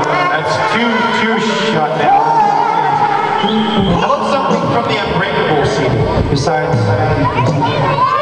That's two, two shot down. How about something from the Unbreakable CD? Besides.